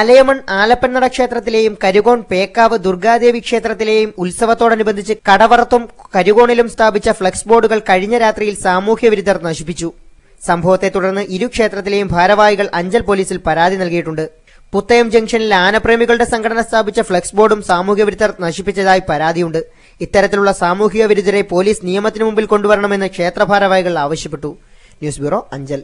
അലയമൺ ആലപ്പന്നട ക്ഷേത്രത്തിലെയും കരുകോൺ പേക്കാവ് ദുർഗാദേവി ക്ഷേത്രത്തിലെയും ഉത്സവത്തോടനുബന്ധിച്ച് കടവറത്തും കരുകോണിലും സ്ഥാപിച്ച ഫ്ലക്സ് ബോർഡുകൾ കഴിഞ്ഞ രാത്രിയിൽ സാമൂഹ്യ വിരുദ്ധർ നശിപ്പിച്ചു. സംഭവത്തെ തുടർന്ന് ഇരു ക്ഷേത്രത്തിലെയും ഭാരവാഹികൾ അഞ്ചൽ പോലീസിൽ പരാതി നൽകിയിട്ടുണ്ട്. പുത്തയം ജംഗ്ഷനിൽ ആനപ്രേമികളുടെ സംഘടന സ്ഥാപിച്ച ഫ്ലക്സ് ബോർഡും സാമൂഹ്യ വിരുദ്ധർ നശിപ്പിച്ചതായി പരാതിയുണ്ട്. ഇത്തരത്തിലുള്ള സാമൂഹിക വിരുദ്ധരെ പോലീസ് നിയമത്തിനു മുമ്പിൽ കൊണ്ടുവരണമെന്ന് ക്ഷേത്ര ഭാരവാഹികൾ ആവശ്യപ്പെട്ടു. News bureau Anchal.